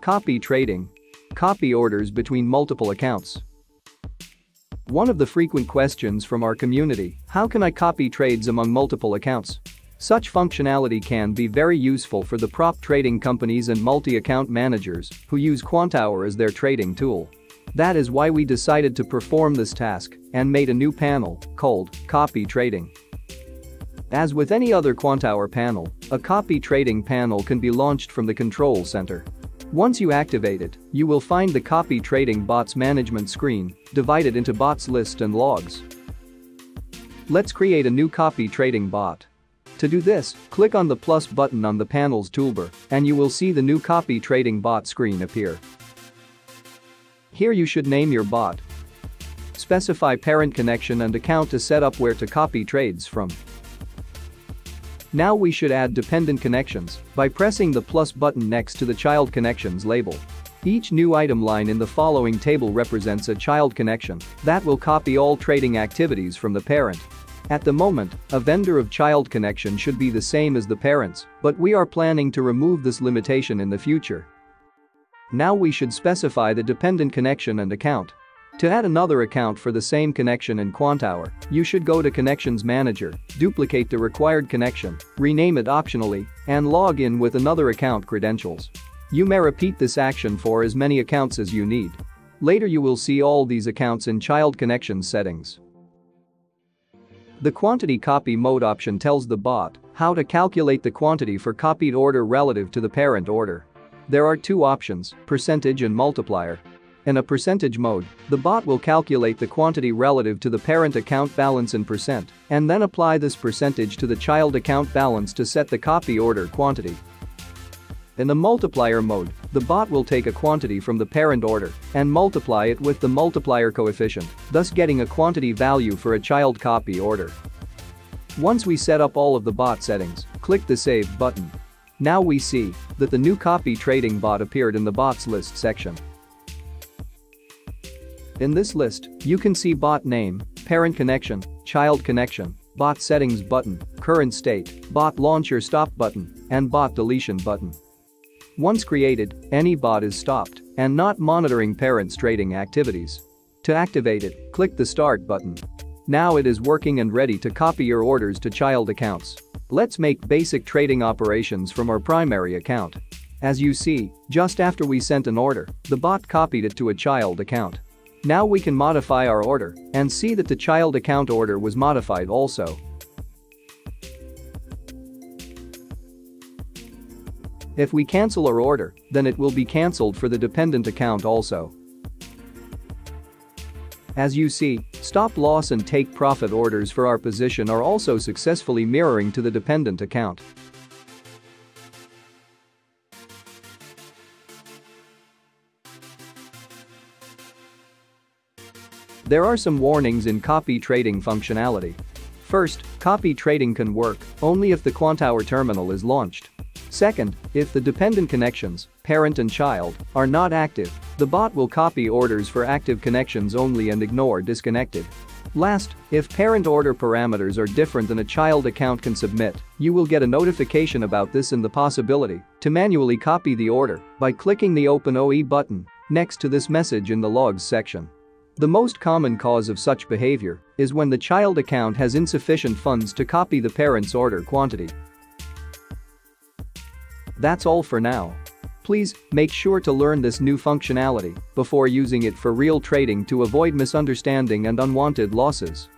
Copy trading. Copy orders between multiple accounts. One of the frequent questions from our community, how can I copy trades among multiple accounts? Such functionality can be very useful for the prop trading companies and multi-account managers who use Quantower as their trading tool. That is why we decided to perform this task and made a new panel called Copy Trading. As with any other Quantower panel, a copy trading panel can be launched from the control center. Once you activate it, you will find the copy trading bots management screen, divided into bots list and logs. Let's create a new copy trading bot. To do this, click on the plus button on the panel's toolbar and you will see the new copy trading bot screen appear. Here you should name your bot. Specify parent connection and account to set up where to copy trades from. Now we should add dependent connections by pressing the plus button next to the child connections label. Each new item line in the following table represents a child connection that will copy all trading activities from the parent. At the moment, a vendor of child connection should be the same as the parents, but we are planning to remove this limitation in the future. Now we should specify the dependent connection and account. To add another account for the same connection in Quantower, you should go to Connections Manager, duplicate the required connection, rename it optionally, and log in with another account credentials. You may repeat this action for as many accounts as you need. Later you will see all these accounts in Child Connections settings. The quantity copy mode option tells the bot how to calculate the quantity for copied order relative to the parent order. There are two options, percentage and multiplier. In a percentage mode, the bot will calculate the quantity relative to the parent account balance in percent and then apply this percentage to the child account balance to set the copy order quantity. In the multiplier mode, the bot will take a quantity from the parent order and multiply it with the multiplier coefficient, thus getting a quantity value for a child copy order. Once we set up all of the bot settings, click the Save button. Now we see that the new copy trading bot appeared in the bots list section. In this list, you can see bot name, parent connection, child connection, bot settings button, current state, bot launcher stop button, and bot deletion button. Once created, any bot is stopped and not monitoring parent's trading activities. To activate it, click the start button. Now it is working and ready to copy your orders to child accounts. Let's make basic trading operations from our primary account. As you see, just after we sent an order, the bot copied it to a child account. Now we can modify our order and see that the child account order was modified also. If we cancel our order, then it will be cancelled for the dependent account also. As you see, stop loss and take profit orders for our position are also successfully mirroring to the dependent account. There are some warnings in copy trading functionality. First, copy trading can work only if the Quantower terminal is launched. Second, if the dependent connections, parent and child, are not active, the bot will copy orders for active connections only and ignore disconnected. Last, if parent order parameters are different than a child account can submit, you will get a notification about this and the possibility to manually copy the order by clicking the Open OE button next to this message in the logs section. The most common cause of such behavior is when the child account has insufficient funds to copy the parent's order quantity. That's all for now. Please make sure to learn this new functionality before using it for real trading to avoid misunderstanding and unwanted losses.